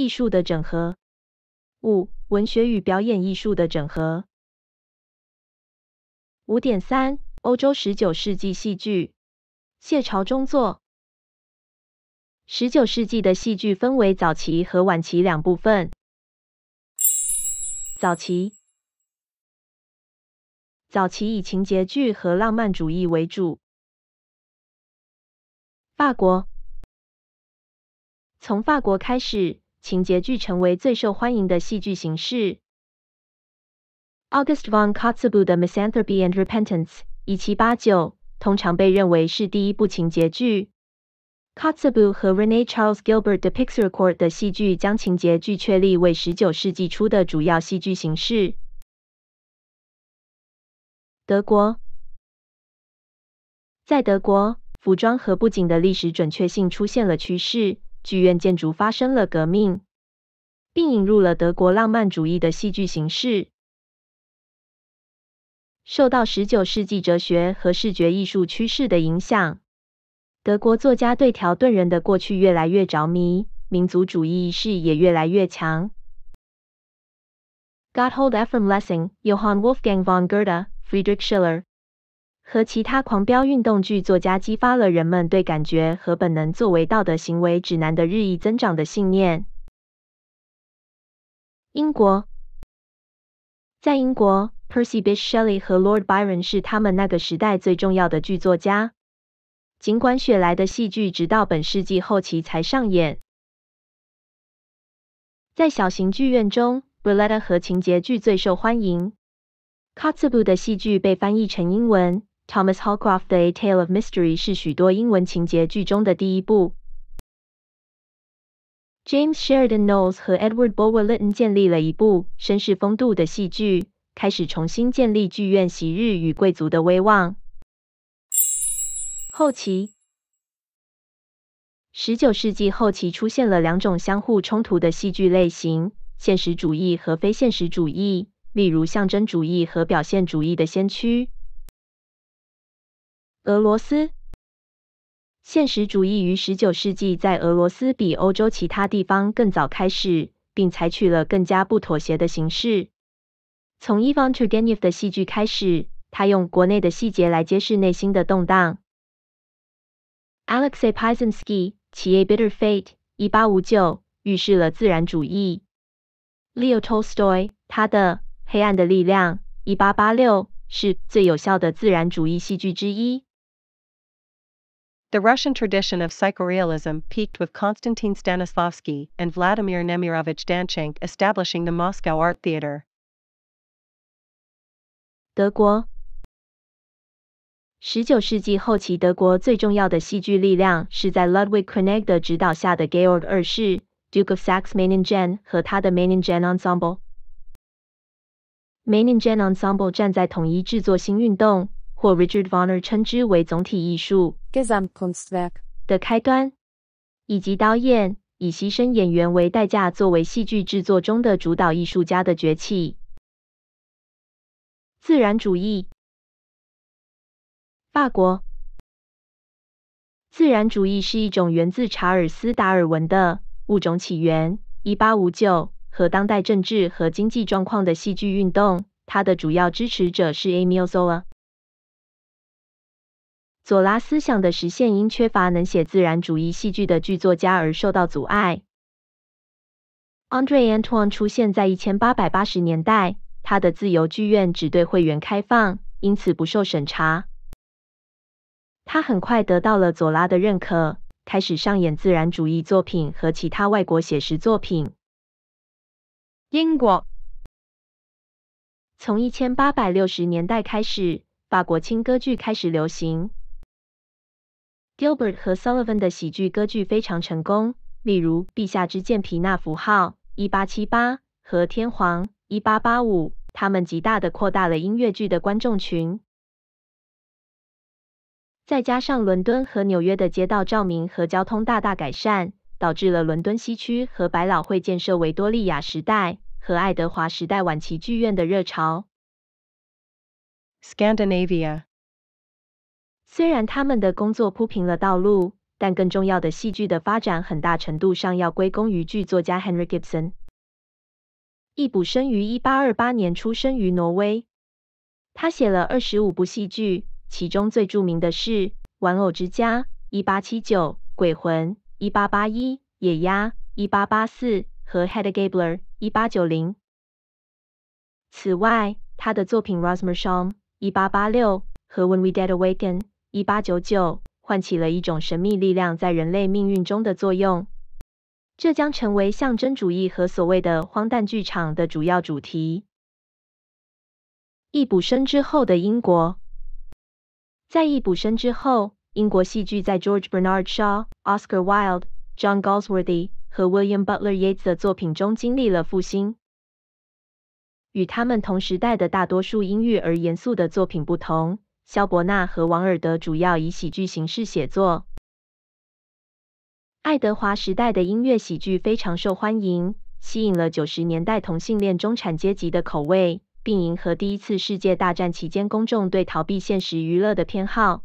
艺术的整合。五、文学与表演艺术的整合。五点三、欧洲十九世纪戏剧。谢朝中作。十九世纪的戏剧分为早期和晚期两部分。早期，早期以情节剧和浪漫主义为主。法国，从法国开始，情节剧成为最受欢迎的戏剧形式。August von Kotzebue 的《Misanthropy and Repentance》一七八九，通常被认为是第一部情节剧。Kotzebue 和 Rene Charles Gilbert 的 Pixar Court 的戏剧将情节剧确立为十九世纪初的主要戏剧形式。德国，在德国。服装和布景的历史准确性出现了趋势，剧院建筑发生了革命，并引入了德国浪漫主义的戏剧形式。受到十九世纪哲学和视觉艺术趋势的影响，德国作家对条顿人的过去越来越着迷，民族主义意识也越来越强。Gotthold Ephraim Lessing、Johann Wolfgang von Goethe、Friedrich Schiller。和其他狂飙运动剧作家激发了人们对感觉和本能作为道德行为指南的日益增长的信念。英国，在英国，Percy Bysshe Shelley 和 Lord Byron 是他们那个时代最重要的剧作家。尽管雪莱的戏剧直到本世纪后期才上演，在小型剧院中，Balletta 和情节剧最受欢迎。Kotzebue 的戏剧被翻译成英文。Thomas Holcroft 的《A Tale of Mystery》是许多英文情节剧中的第一部。James Sheridan Knowles 和 Edward Bulwer Lytton 建立了一部绅士风度的戏剧，开始重新建立剧院昔日与贵族的威望。后期，十九世纪后期出现了两种相互冲突的戏剧类型：现实主义和非现实主义，例如象征主义和表现主义的先驱。俄罗斯现实主义于十九世纪在俄罗斯比欧洲其他地方更早开始，并采取了更加不妥协的形式。从 Ivan Turgenev 的戏剧开始，他用国内的细节来揭示内心的动荡。Alexei Pizensky《企业 Bitter Fate》一八五九预示了自然主义。Leo Tolstoy 他的《黑暗的力量》一八八六是最有效的自然主义戏剧之一。The Russian tradition of psychorealism peaked with Konstantin Stanislavski and Vladimir Nemirovich Danchenk establishing the Moscow Art Theater. 德国，十九世纪后期，德国最重要的戏剧力量是在 Ludwig König 的指导下的 Georg 二世 （Duke of Saxe-Meiningen） 和他的 Meiningen Ensemble。Meiningen Ensemble 站在统一制作新运动。 或 Richard Wagner 称之为总体艺术 Gesamtkunstwerk 的开端，以及导演以牺牲演员为代价作为戏剧制作中的主导艺术家的崛起。自然主义，法国自然主义是一种源自查尔斯·达尔文的物种起源（一八五九）和当代政治和经济状况的戏剧运动。它的主要支持者是 Emile Zola。左拉思想的实现因缺乏能写自然主义戏剧的剧作家而受到阻碍。Andre Antoine 出现在一千八百八十年代，他的自由剧院只对会员开放，因此不受审查。他很快得到了左拉的认可，开始上演自然主义作品和其他外国写实作品。英国从一千八百六十年代开始，法国轻歌剧开始流行。Gilbert 和 Sullivan 的喜剧歌剧非常成功，例如《陛下之剑皮纳符号》（1878） 和《天皇》（1885）。他们极大的扩大了音乐剧的观众群。再加上伦敦和纽约的街道照明和交通大大改善，导致了伦敦西区和百老汇建设维多利亚时代和爱德华时代晚期剧院的热潮。Scandinavia 虽然他们的工作铺平了道路，但更重要的戏剧的发展很大程度上要归功于剧作家 Henry Gibson。易卜生于1828年出生于挪威，他写了二十五部戏剧，其中最著名的是《玩偶之家》（1879）、《鬼魂》（1881）、《野鸭》（1884） 和《Hedda Gabler》（1890）。此外，他的作品《Rosmersholm》（1886） 和《When We Dead Awaken》（1899）。唤起了一种神秘力量在人类命运中的作用，这将成为象征主义和所谓的荒诞剧场的主要主题。易卜生之后的英国，在易卜生之后，英国戏剧在 George Bernard Shaw、Oscar Wilde、John Galsworthy 和 William Butler Yeats 的作品中经历了复兴。与他们同时代的大多数阴郁而严肃的作品不同。肖伯纳和王尔德主要以喜剧形式写作。爱德华时代的音乐喜剧非常受欢迎，吸引了九十年代同性恋中产阶级的口味，并迎合第一次世界大战期间公众对逃避现实娱乐的偏好。